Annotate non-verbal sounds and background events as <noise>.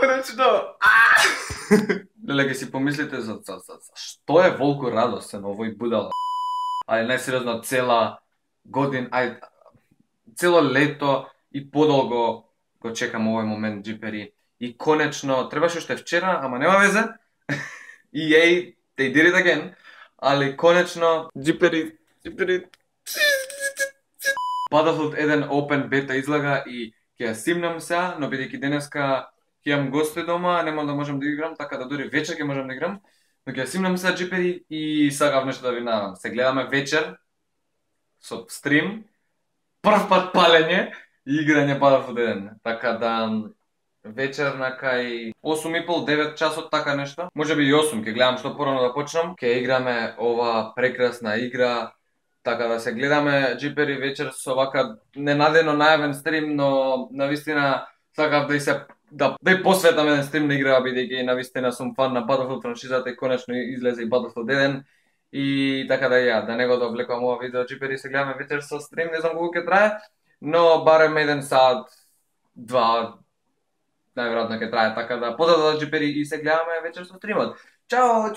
Конечно! Да. <laughs> Леле, си помислите за, за, за, за што е волку радосен овој будал. Али најсериозно цела годин, ај, цело лето и подолго го чекам овој момент джипери. И конечно, требаше уште вчера, ама нема везе. <laughs> И еј, they did it again. Али конечно, джипери, джипери, Battlefield 1 Open бета излага и ќе ја симнам сега, но бидејќи денеска ќе имам гости дома, нема да можам да играм, така да дури вечер ќе можам да играм. Но ќе симнам се джипери и сакав нешто да ви навам. Се гледаме вечер со стрим, прв пат палење и играње Battlefield 1. Така да вечер на кај 8.30-9 часот така нешто. Може би и 8 ќе гледам што порано да почнам. Ќе играме ова прекрасна игра Така да се гледаме джипери вечер со вака ненадено најавен стрим, но на вистина сакав да и се да да и посветам еден стрим на игра бидејќи на вистина сум фан на Battlefield франшизата и конечно излезе и Battlefield 1 и така да ја да него да облекувам ова видео джипери се гледаме вечер со стрим, не знам колку ќе трае, но барем еден сад два најверојатно ќе трае така да подадат джипери и се гледаме вечер со стримот. Чао!